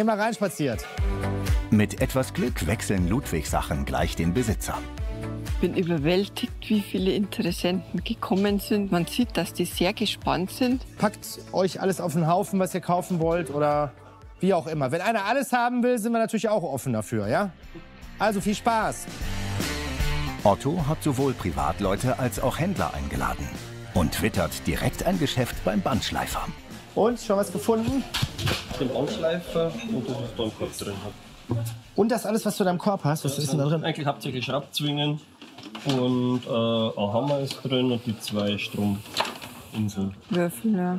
immer reinspaziert. Mit etwas Glück wechseln Ludwigs Sachen gleich den Besitzer. Ich bin überwältigt, wie viele Interessenten gekommen sind. Man sieht, dass die sehr gespannt sind. Packt euch alles auf den Haufen, was ihr kaufen wollt oder wie auch immer. Wenn einer alles haben will, sind wir natürlich auch offen dafür, ja? Also viel Spaß. Otto hat sowohl Privatleute als auch Händler eingeladen und wittert direkt ein Geschäft beim Bandschleifer. Und, schon was gefunden? Den Bandschleifer und das ist da im Kopf drin hat. Und das alles, was du in deinem Korb hast, was Das ist denn da drin? eigentlich hauptsächlich Schraubzwingen und äh, ein Hammer ist drin und die zwei Strominseln. Würfel, ja.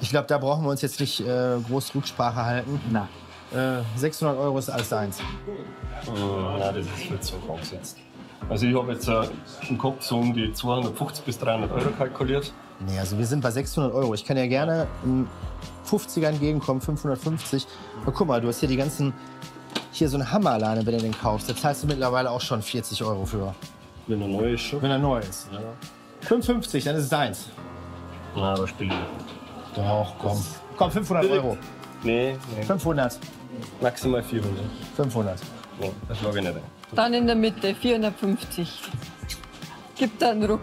Ich glaube, da brauchen wir uns jetzt nicht äh, groß Rücksprache halten. Na. Äh, 600 Euro ist alles eins. Äh, nein, das ist viel zu hoch angesetzt. Also ich habe jetzt äh, im Kopf so um die 250 bis 300 Euro kalkuliert. Nee, also wir sind bei 600 Euro. Ich kann ja gerne im 50er entgegenkommen, 550. Aber guck mal, du hast hier die ganzen, hier so einen Hammer alleine, wenn du den kaufst. Da zahlst du mittlerweile auch schon 40 Euro für, Wenn er neu ist schon. wenn er neu ist. Ja. 550, dann ist es deins. Nein, aber spiele ich. Doch, komm. Komm, 500 Euro. Nee, nee. 500. Maximal 400. 500. Nee, das schlage ich nicht. Dann in der Mitte 450. Gibt einen Ruck.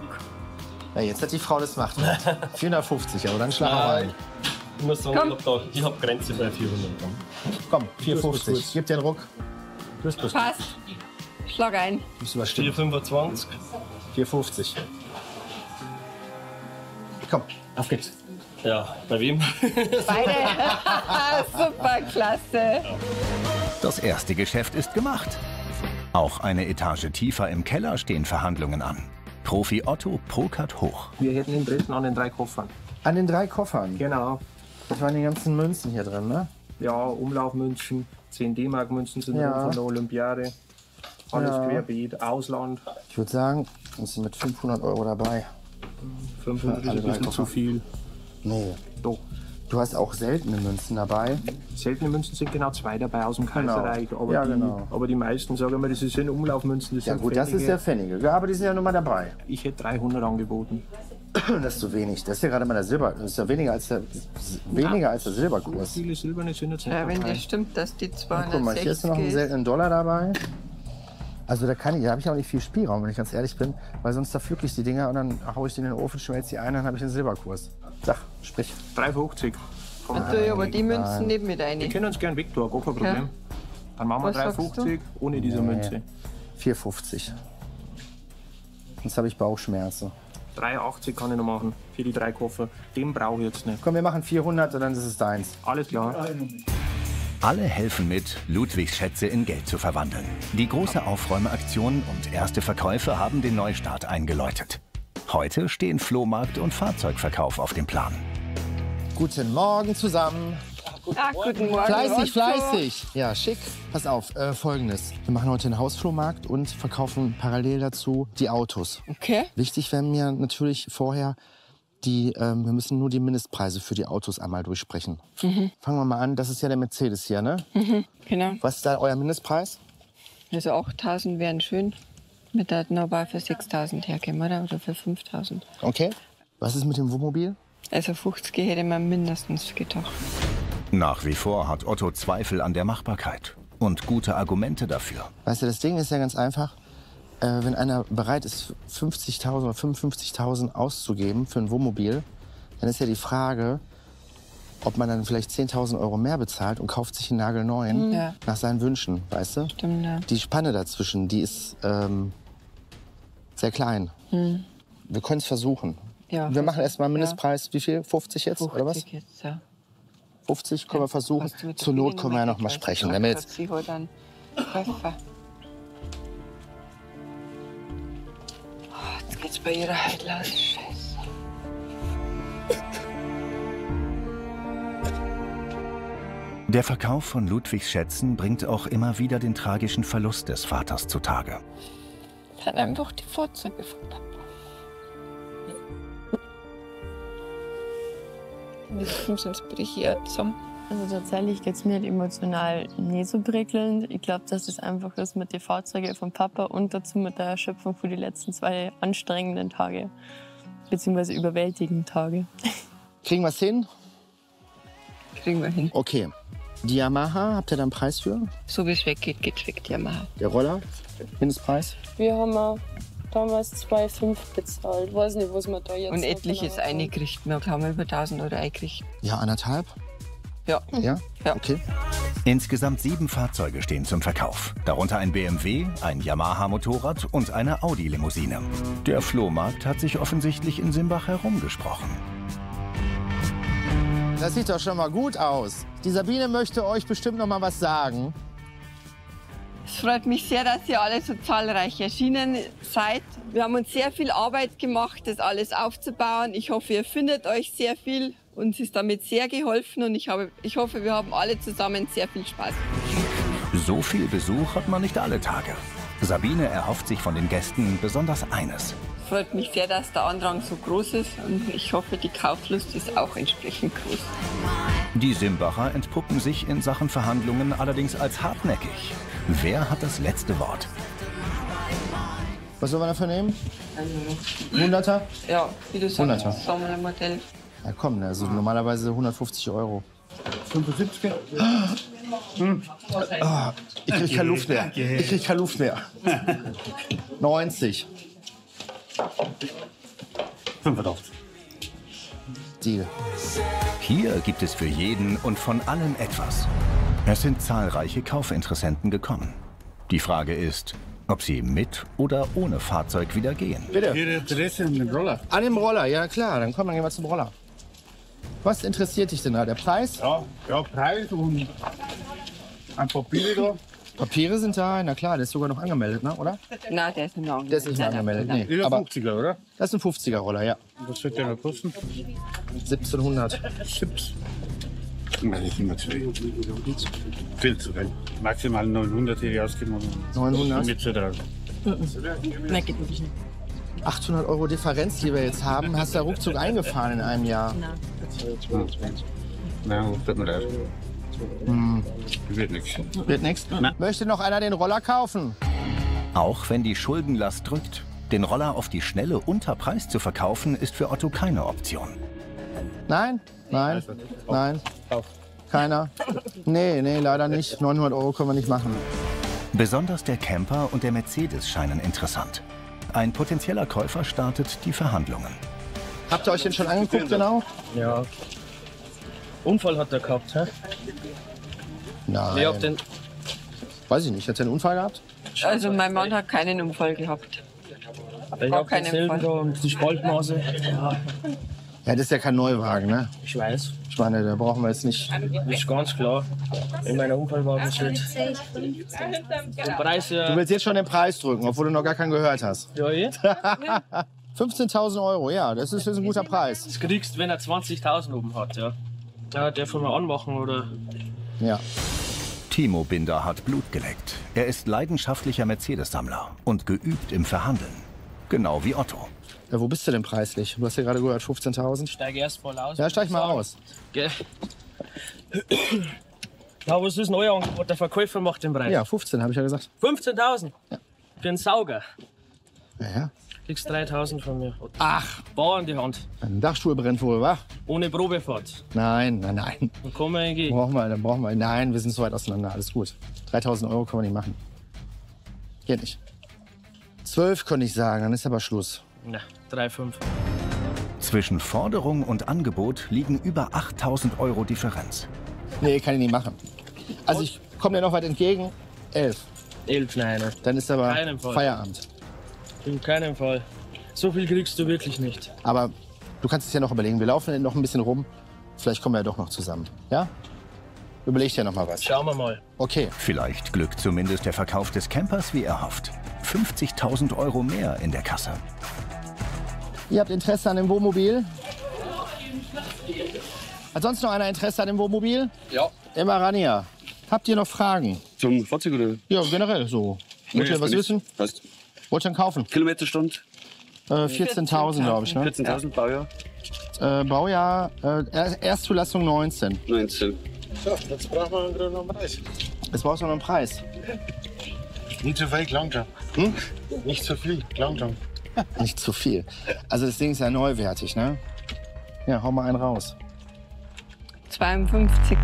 Ja, jetzt hat die Frau das gemacht. 450, aber dann schlag mal rein. Ich muss sagen, Komm. ich habe hab Grenze bei 400 Gramm. Komm, Das 450. ist Gib dir den Ruck. Passt. Schlag ein. Müssen wir stimmen. 425. 450. Komm, auf geht's. Ja, bei wem? Beide. Super, klasse. Das erste Geschäft ist gemacht. Auch eine Etage tiefer im Keller stehen Verhandlungen an. Profi Otto pokert hoch. Wir hätten den dritten an den drei Koffern. An den drei Koffern. Genau. Das waren die ganzen Münzen hier drin, ne? Ja, Umlaufmünzen, 10 D-Mark-Münzen sind Ja. drin von der Olympiade. Alles Ja. querbeet, Ausland. Ich würde sagen, wir sind mit 500 Euro dabei. 500 Ja, alle ist ein bisschen zu viel. Nee. Doch. Du hast auch seltene Münzen dabei. Seltene Münzen sind genau zwei dabei aus dem Kaiserreich. Aber, Ja, die, genau. aber die meisten, sagen wir, das sind Umlaufmünzen. Das Ja gut, das ist Pfennige. der Pfennige. Ja, aber die sind ja nun mal dabei. Ich hätte 300 angeboten. Das ist zu wenig. Das ist ja gerade mal der Silber. Das ist ja weniger als der, weniger als der Silberkurs. Viele silberne sind jetzt nicht Ja, wenn das stimmt, dass die Guck mal, hier ist noch ein 260 seltenen Dollar dabei. Also da kann ich, da habe ich auch nicht viel Spielraum, wenn ich ganz ehrlich bin, weil sonst da pflücke ich die Dinger und dann haue ich die in den Ofen, schmelze die ein, dann habe ich den Silberkurs. Sag, sprich. 350. Komm, Dann tue ich aber die Münzen neben mit Wir rein. können uns gern wegtun, gar kein Problem. Dann machen wir Was sagst 350 ohne diese Nee. Münze. 4,50. Sonst habe ich Bauchschmerzen. 380 kann ich noch machen für die drei Koffer. Den brauche ich jetzt nicht. Komm, wir machen 400 und dann ist es deins. Alles klar. Alle helfen mit, Ludwigs Schätze in Geld zu verwandeln. Die große Aufräumeaktion und erste Verkäufe haben den Neustart eingeläutet. Heute stehen Flohmarkt und Fahrzeugverkauf auf dem Plan. Guten Morgen zusammen. Ah, guten Morgen. Fleißig, fleißig. Ja, schick. Pass auf, äh, folgendes. Wir machen heute einen Hausflohmarkt und verkaufen parallel dazu die Autos. Okay. Wichtig wäre mir natürlich vorher, die, ähm, wir müssen nur die Mindestpreise für die Autos einmal durchsprechen. Fangen wir mal an, das ist ja der Mercedes hier, ne? Genau. Was ist da euer Mindestpreis? Also 8000 wären schön. Mit der normal für 6000 hergeben, oder? Oder für 5000. Okay. Was ist mit dem Wohnmobil? Also 50 hätte man mindestens gedacht. Nach wie vor hat Otto Zweifel an der Machbarkeit und gute Argumente dafür. Weißt du, das Ding ist ja ganz einfach. Äh, wenn einer bereit ist, 50.000 oder 55.000 auszugeben für ein Wohnmobil, dann ist ja die Frage, ob man dann vielleicht 10.000 Euro mehr bezahlt und kauft sich einen nagelneuen Ja. nach seinen Wünschen, weißt du? Stimmt, ja. Die Spanne dazwischen, die ist ähm, sehr klein. Wir können es versuchen. Ja, wir machen erstmal einen ja. Mindestpreis, wie viel? 50 jetzt, oder was? 50 jetzt, ja. 50 können wir versuchen. Zur Not können wir ja noch mal sprechen. Wenn wir jetzt. Oh, jetzt geht's bei ihrer halt los. Scheiße. Der Verkauf von Ludwigs Schätzen bringt auch immer wieder den tragischen Verlust des Vaters zutage. Hat einfach die Vorzüge von Papa. Wir sind uns hier zusammen. Also tatsächlich geht es mir halt emotional nicht so prickelnd. Ich glaube, dass das einfach ist mit den Fahrzeugen von Papa und dazu mit der Erschöpfung für die letzten zwei anstrengenden Tage. Beziehungsweise überwältigenden Tage. kriegen wir es hin. Kriegen wir hin. Okay. Die Yamaha, habt ihr da einen Preis für? So wie es weggeht, geht's weg, die Yamaha. Der Roller? Mindestpreis? Wir haben auch damals 2,5 bezahlt. Weiß nicht, was wir da jetzt Und etliches genau haben. eingekriegt. Wir haben über 1000 Euro eingekriegt. Ja, anderthalb? Ja. Ja? Ja. Okay. Insgesamt sieben Fahrzeuge stehen zum Verkauf. Darunter ein BMW, ein Yamaha-Motorrad und eine Audi-Limousine. Der Flohmarkt hat sich offensichtlich in Simbach herumgesprochen. Das sieht doch schon mal gut aus. Die Sabine möchte euch bestimmt noch mal was sagen. Es freut mich sehr, dass ihr alle so zahlreich erschienen seid. Wir haben uns sehr viel Arbeit gemacht, das alles aufzubauen. Ich hoffe, ihr findet euch sehr viel. Uns ist damit sehr geholfen und ich, habe, ich hoffe, wir haben alle zusammen sehr viel Spaß. So viel Besuch hat man nicht alle Tage. Sabine erhofft sich von den Gästen besonders eines. Es freut mich sehr, dass der Andrang so groß ist und ich hoffe, die Kauflust ist auch entsprechend groß. Die Simbacher entpuppen sich in Sachen Verhandlungen allerdings als hartnäckig. Wer hat das letzte Wort? Was sollen wir dafür nehmen? Hunderter? Ja, wie du sagst, Hunderter. Sammlermodell. Ja komm, also normalerweise 150 Euro. 75? Ah, ich krieg keine Luft mehr. Ich krieg keine Luft mehr. 90. 85. Deal. Hier gibt es für jeden und von allem etwas. Es sind zahlreiche Kaufinteressenten gekommen. Die Frage ist, ob sie mit oder ohne Fahrzeug wieder gehen. Bitte. Ihre Adresse in den Roller? An dem Roller, ja klar. Dann komm, dann gehen wir zum Roller. Was interessiert dich denn da? Der Preis? Ja, ja, Preis und ein Papier da. Papiere sind da, na klar, der ist sogar noch angemeldet, ne? oder? Nein, der ist nicht mehr Der ist nicht mehr angemeldet, nee. Über Aber 50er, oder? das ist ein 50er-Roller, ja. Was wird der noch kosten? 1700. Chips. Nein, nicht immer zu viel. Viel zu viel. Maximal 900 hätte ich ausgemacht. 900? Mit zu tragen. Nein, geht wirklich nicht. 800 Euro Differenz, die wir jetzt haben, hast du ja ruckzuck eingefahren in einem Jahr. 22. Nein, tut mir leid. Wird nichts. Wird nichts. Nein. Möchte noch einer den Roller kaufen? Auch wenn die Schuldenlast drückt, den Roller auf die Schnelle unter Preis zu verkaufen, ist für Otto keine Option. Nein? Nein? Nein? Keiner? Nee, nee, leider nicht. 900 Euro können wir nicht machen. Besonders der Camper und der Mercedes scheinen interessant. Ein potenzieller Käufer startet die Verhandlungen. Habt ihr euch den schon angeguckt, genau? Ja. Unfall hat er gehabt, hä? Nein. Ich hab den. Weiß ich nicht. Hat er einen Unfall gehabt? Also mein Mann hat keinen Unfall gehabt. Ich Gar hab den keinen selben Fall. da und die Spaltmaße. Ja, das ist ja kein Neuwagen, ne? Ich weiß. Ich meine, da brauchen wir jetzt nicht. Ist ganz klar. In meiner Unfallwagen steht. Preis Du ja. willst jetzt schon den Preis drücken, obwohl du noch gar keinen gehört hast. Ja, eh. 15.000 Euro, ja, das ist, das ist ein guter Preis. Das kriegst, wenn er 20.000 oben hat, ja. Ja, der von mir anmachen oder. Ja. Timo Binder hat Blut geleckt. Er ist leidenschaftlicher Mercedes-Sammler und geübt im Verhandeln. Genau wie Otto. Ja. Wo bist du denn preislich? Du hast ja gerade gehört, 15.000. Steige erst mal aus. Ja, steig mal aus. Gell. Ja, was ist neu Angebot? Der Verkäufer macht den Preis. Ja, 15 habe ich ja gesagt. 15.000. Für einen Sauger. Ja, ja. Kriegst 3.000 von mir. Ach, Bauer in die Hand. ein Dachstuhl brennt wohl, wa? Ohne Probefahrt. Nein, nein, nein. Dann kommen wir gehen. Brauchen wir, dann brauchen wir. Nein, wir sind so weit auseinander. Alles gut. 3.000 Euro können wir nicht machen. Geht nicht. 12 konnte ich sagen, dann ist aber Schluss. Na, 3,5. Zwischen Forderung und Angebot liegen über 8000 Euro Differenz. Nee, kann ich nicht machen. Also ich komme dir noch weit entgegen. 11. 11, nein. Dann ist aber Fall. Feierabend. In keinem Fall. So viel kriegst du wirklich nicht. Aber du kannst es ja noch überlegen. Wir laufen noch ein bisschen rum. Vielleicht kommen wir ja doch noch zusammen. Ja? Überleg dir noch mal was. Schauen wir mal. Okay. Vielleicht glückt zumindest der Verkauf des Campers wie erhofft. 50.000 Euro mehr in der Kasse. Ihr habt Interesse an dem Wohnmobil? Hat sonst noch einer Interesse an dem Wohnmobil? Ja. Immer ran hier. Habt ihr noch Fragen? Zum Fahrzeug oder? Ja, generell so. Wollt ihr was wissen? Passt. Wollt ihr ihn kaufen? Kilometerstand? Äh, 14.000, glaube ich. Ne? 14.000 Baujahr? Äh, Baujahr, äh, Er- Erstzulassung 19. 19. Jetzt brauchen wir einen grünen Preis. Jetzt brauchst du noch einen Preis. Nicht zu viel, langsam. Hm? Nicht zu viel, langsam. Nicht zu viel. Also das Ding ist ja neuwertig, ne? Ja, hau mal einen raus. 52.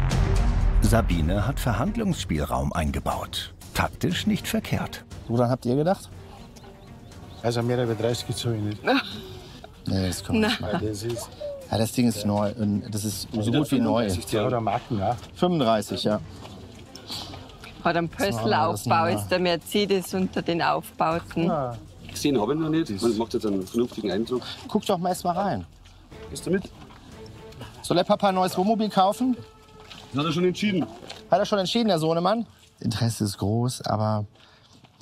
Sabine hat Verhandlungsspielraum eingebaut. Taktisch nicht verkehrt. Woran habt ihr gedacht? Also mehr über 30 zahle ich nicht. Nee, das wir nicht das ist Ja, das Ding ist neu. und Das ist so gut wie neu. ja oder Marken nach. 35, ja. Hat einen Das Pössl-Aufbau, ist der Mercedes unter den Aufbauten. Gesehen habe ich noch nicht. Man macht jetzt einen vernünftigen Eindruck. Guck doch mal erst mal rein. Bist du mit? Soll der Papa ein neues Wohnmobil kaufen? Das hat er schon entschieden. Hat er schon entschieden, der Sohnemann? Interesse ist groß, aber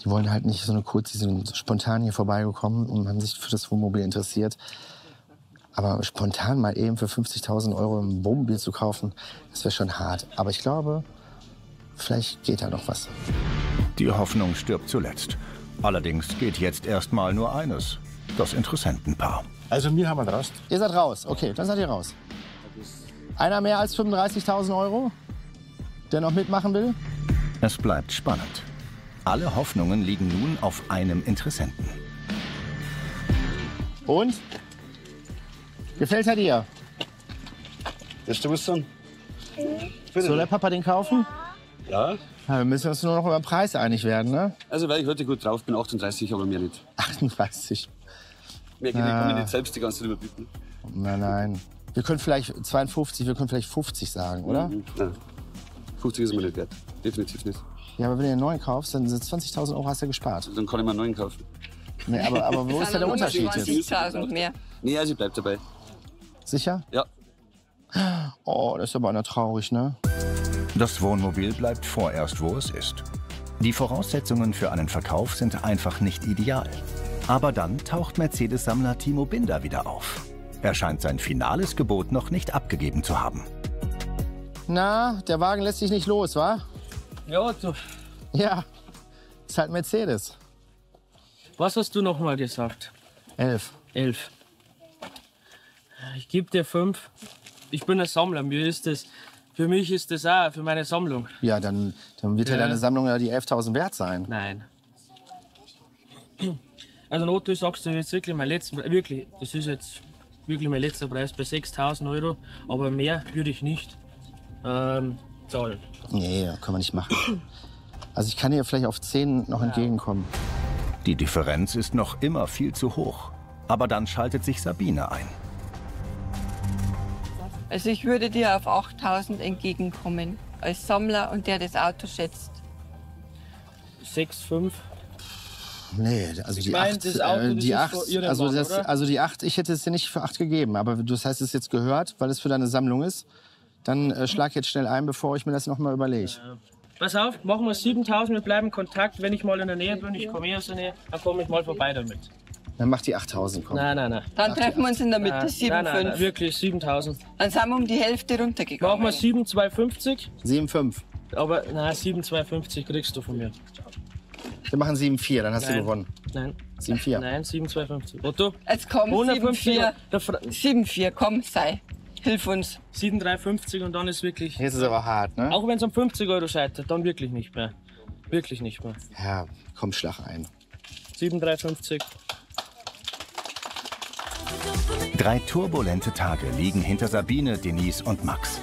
die wollen halt nicht so eine kurz, die sind spontan hier vorbeigekommen und haben sich für das Wohnmobil interessiert. Aber spontan mal eben für 50.000 Euro ein Wohnmobil zu kaufen, das wäre schon hart. Aber ich glaube, vielleicht geht da noch was. Die Hoffnung stirbt zuletzt. Allerdings geht jetzt erstmal nur eines. Das Interessentenpaar. Also wir haben einen Rast. Ihr seid raus. Okay, dann seid ihr raus. Einer mehr als 35.000 Euro, der noch mitmachen will? Es bleibt spannend. Alle Hoffnungen liegen nun auf einem Interessenten. Und? Gefällt er dir? Willst du was sagen? Soll der Papa den kaufen? Ja. Ja, wir müssen uns nur noch über den Preis einig werden, ne? Also, weil ich heute gut drauf bin, 38, aber mehr nicht. 38. Mehr geht Ah. nicht, kann ich nicht selbst die ganze Zeit überbieten. Nein, nein. Wir können vielleicht 52, wir können vielleicht 50 sagen, oder? Mhm. Nein. 50 ist mir nicht wert. Definitiv nicht. Ja, aber wenn du einen neuen kaufst, dann sind 20.000 Euro hast du gespart. Dann kann ich mir einen neuen kaufen. Nee, aber, aber wo ist da der Unterschied jetzt? 20.000 mehr. Nee, also ich bleib dabei. Sicher? Ja. Oh, das ist aber einer traurig, ne? Das Wohnmobil bleibt vorerst, wo es ist. Die Voraussetzungen für einen Verkauf sind einfach nicht ideal. Aber dann taucht Mercedes-Sammler Timo Binder wieder auf. Er scheint sein finales Gebot noch nicht abgegeben zu haben. Na, der Wagen lässt sich nicht los, wa? Ja, du, Ja. Ist halt Mercedes. was hast du noch mal gesagt? Elf. Elf. Ich gebe dir fünf. Ich bin ein Sammler. Mir ist das, für mich ist das auch für meine Sammlung. Ja, dann, dann wird ja Ja. deine Sammlung ja die 11.000 wert sein. Nein. Also Otto, sagst du jetzt wirklich mein letzter, wirklich, das ist jetzt wirklich mein letzter Preis bei 6.000 Euro, aber mehr würde ich nicht ähm, zahlen. Nee, können wir nicht machen. Also ich kann dir vielleicht auf 10 noch entgegenkommen. Die Differenz ist noch immer viel zu hoch. Aber dann schaltet sich Sabine ein. Also ich würde dir auf 8.000 entgegenkommen. Als Sammler und der das Auto schätzt. 6, 5. Nee, also die mein, 8, das Auto, äh, das die ist 8, von Ihrer also, das, also die 8, ich hätte es dir nicht für 8 gegeben, aber du das heißt es jetzt gehört, weil es für deine Sammlung ist. Dann äh, schlag jetzt schnell ein, bevor ich mir das noch mal überlege. Pass auf, machen wir 7000, wir bleiben in Kontakt. Wenn ich mal in der Nähe bin, ich komme eh aus der Nähe, dann komme ich mal vorbei damit. Dann mach die 8000, komm. Nein, nein, nein. Dann treffen wir uns in der Mitte, Nein, nein, nein, nein, 7,5. wirklich 7000. Dann sind wir um die Hälfte runtergegangen. Machen wir 7250, 7,5. aber nein, 7250 kriegst du von mir. Wir machen 7,4, dann hast Nein. du gewonnen. Nein, 7,4. nein, 7250. Otto, Jetzt komm, 150, 7,4. der Fra- 7,4, komm, sei. Hilf uns. 7350 und dann ist wirklich, Jetzt ist aber hart, ne? auch wenn es um 50 Euro scheitert, dann wirklich nicht mehr. Wirklich nicht mehr. Ja, komm, schlag ein. 7350. Drei turbulente Tage liegen hinter Sabine, Denise und Max.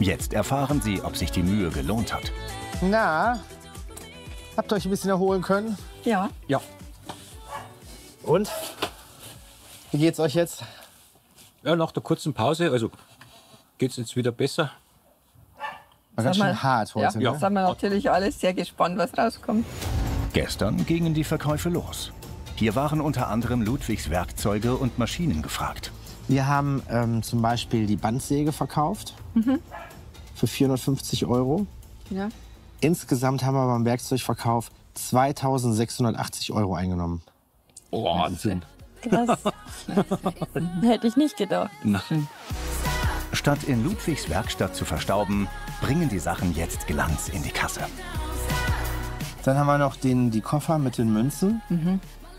Jetzt erfahren sie, ob sich die Mühe gelohnt hat. Na, habt ihr euch ein bisschen erholen können? Ja. Und? Wie geht's euch jetzt? Ja, nach der kurzen Pause, also geht's jetzt wieder besser. War ganz schön hart heute, Ja, ne? sind wir natürlich alle sehr gespannt, was rauskommt. Gestern gingen die Verkäufe los. Hier waren unter anderem Ludwigs Werkzeuge und Maschinen gefragt. Wir haben ähm, zum Beispiel die Bandsäge verkauft für 450 Euro. Ja. Insgesamt haben wir beim Werkzeugverkauf 2680 Euro eingenommen. Oh, Wahnsinn. Krass. Hätte ich nicht gedacht. Statt in Ludwigs Werkstatt zu verstauben, bringen die Sachen jetzt Glanz in die Kasse. Dann haben wir noch den, die Koffer mit den Münzen.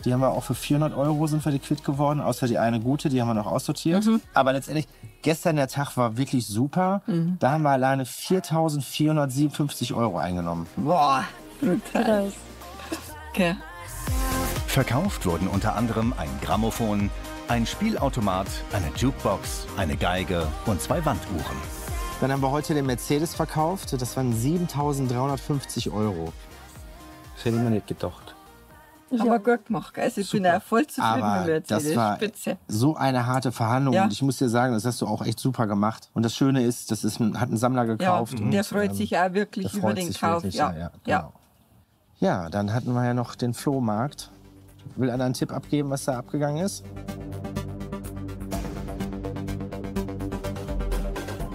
Die haben wir auch für 400 Euro sind wir die quitt geworden, außer die eine gute, die haben wir noch aussortiert. Aber letztendlich, gestern der Tag war wirklich super. Da haben wir alleine 4.457 Euro eingenommen. Boah, brutal. Okay. Verkauft wurden unter anderem ein Grammophon, ein Spielautomat, eine Jukebox, eine Geige und zwei Wanduhren. Dann haben wir heute den Mercedes verkauft. Das waren 7.350 Euro. Das hätte ich mir nicht gedacht. Haben wir gut gemacht. Also ich bin auch voll zufrieden Aber mit Mercedes. das war Spitze. so eine harte Verhandlung. Ja. Und ich muss dir sagen, das hast du auch echt super gemacht. Und das Schöne ist, das ist ein, hat ein Sammler Ja, gekauft. und, der freut ähm, sich auch wirklich über den Kauf. wirklich, ja. ja, Ja, genau. Ja, dann hatten wir ja noch den Flohmarkt. Will einer einen Tipp abgeben, was da abgegangen ist?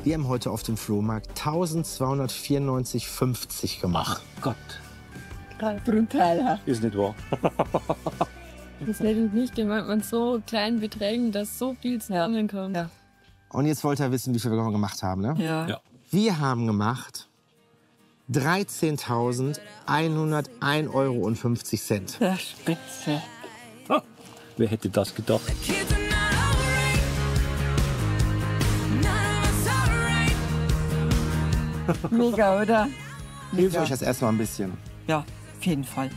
Wir haben heute auf dem Flohmarkt 1294,50 gemacht. Gott, Brutal. ist nicht wahr. Das hätte ich nicht gemeint, man so kleinen Beträgen, dass so viel zusammenkommt. Ja. Und jetzt wollt ihr wissen, wie viel wir gemacht haben, ne? Ja. Ja. Wir haben gemacht 13.101,50 Euro. Der Spitze. Wer hätte das gedacht? Mega, oder? Hilft euch das erstmal ein bisschen. Ja, jeden Fall.